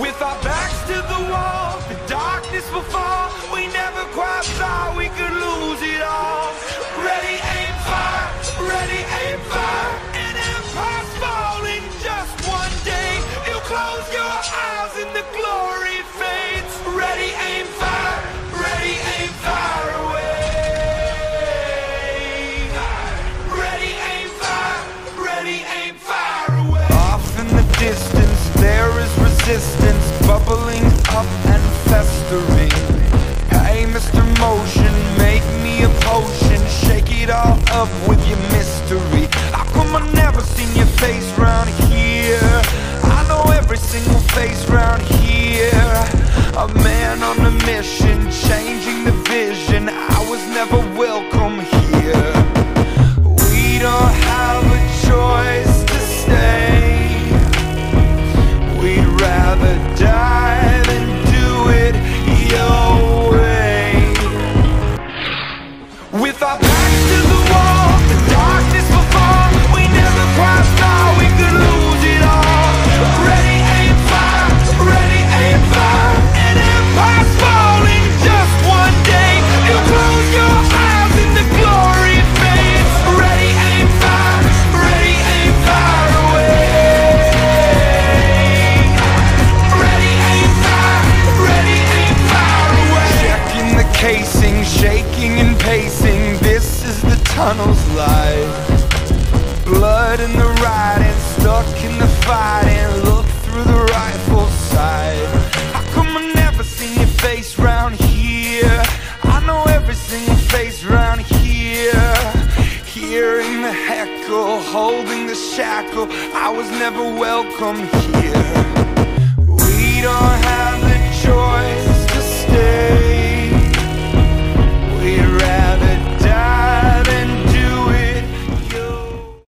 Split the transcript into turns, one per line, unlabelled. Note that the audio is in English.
With our backs to the wall, the darkness will fall. We never quite thought we could lose it all. Ready, aim, fire. Ready, aim, fire. An empire's falling just one day. You close your eyes and the glory fades. Ready, aim, fire. Ready, aim, fire away. Ready, aim, fire. Ready, aim, fire away. Off in the distance, there is resistance a potion. Shake it all up with your mystery. How come I never seen your face round here? I know every single face round here. A man on a mission, changing the vision. I was never welcome here. Tunnel's life. Blood in the riding, stuck in the fighting. Look through the rifle sight. How come I never seen your face round here? I know every single face round here. Hearing the heckle, holding the shackle. I was never welcome here.